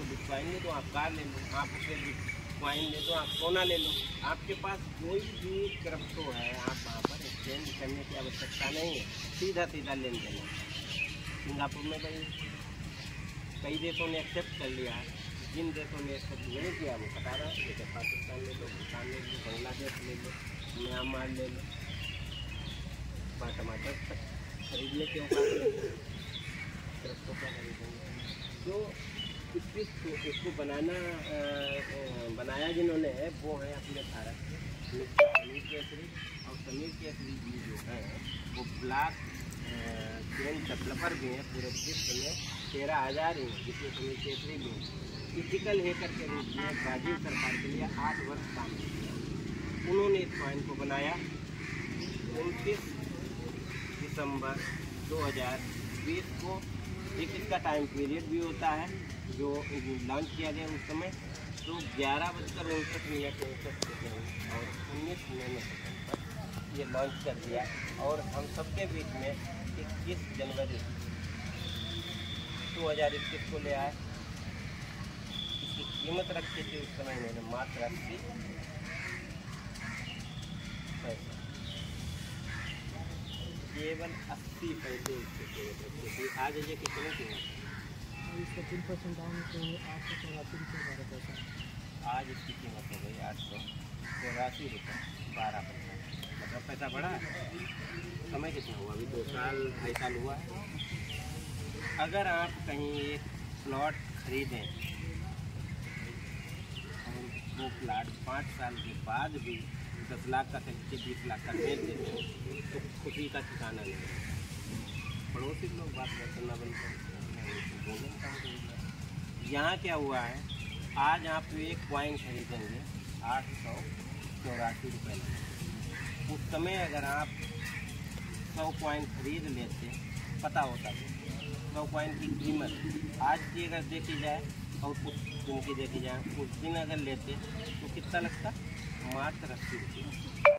आपको ले दो आप कार ले लो, आप उसे बिटकॉइन ले दो आप सोना ले लो। आपके पास कोई भी क्रिप्टो है, आप वहाँ पर एक्सचेंज करने की आवश्यकता नहीं है। सीधा सीधा लेन देन सिंगापुर में भाई कई देशों ने एक्सेप्ट कर लिया है। जिन देशों ने एक्सेप्ट नहीं किया, वो बता रहा है, जैसे पाकिस्तान ले लो, भूटान ले लो, बांग्लादेश ले लो, म्यांमार ले लो। टमाटर खरीदने के औकात क्रिप्टो क्या खरीदेंगे। जो इसको बनाना आ, आ, बनाया जिन्होंने है वो है अपने भारत के। समीर केसरी और समीर केसरी जी जो है वो ब्लॉक चेन डेवलपर भी हैं पूरे विश्व में। तेरह हज़ार ही हैं जिसमें समीर केसरी भी इथिकल हैकर के रूप में ब्राज़ील सरकार के लिए आठ वर्ष काम किया। उन्होंने इस कॉइन को बनाया। उनतीस दिसंबर 2020 को एक इसका टाइम पीरियड भी होता है, जो लॉन्च किया गया उस समय। तो ग्यारह बजकर उनसठ मिनट उनसठ सेकेंड और उन्नीस नैनो सेकेंड पर ये लॉन्च कर दिया। और हम सबके बीच में इक्कीस जनवरी दो हज़ार इक्कीस को ले आए। इसकी कीमत रखी थी उस समय मैंने, मात्र अस्सी। केवल अस्सी पैसे थी आज ये कितने की है? इसका तीन परसेंट डाउन तो आठ सौ चौरासी रुपये बारह पैसा। आज इसकी कीमत हो गई आठ सौ चौरासी रुपये बारह पैसा। मतलब पैसा बढ़ा है। समय कितना हुआ? अभी दो साल ढाई साल हुआ है। अगर आप कहीं एक प्लॉट खरीदें वो प्लाट पाँच साल के बाद भी दस लाख का खरीद के बीस लाख का बेच देते हैं तो खुशी का ठिकाना नहीं है। पड़ोसी लोग बात करते ना बन यहाँ क्या हुआ है, आज आप एक कॉइन खरीदेंगे, आठ सौ चौरासी रुपये उस समय अगर आप सौ कॉइन खरीद लेते, पता होता तो सौ कॉइन की कीमत। आज की अगर देखी जाए और कुछ दिन की देखी जाए, उस दिन अगर लेते तो कितना लगता? मात्र अस्सी रुपये।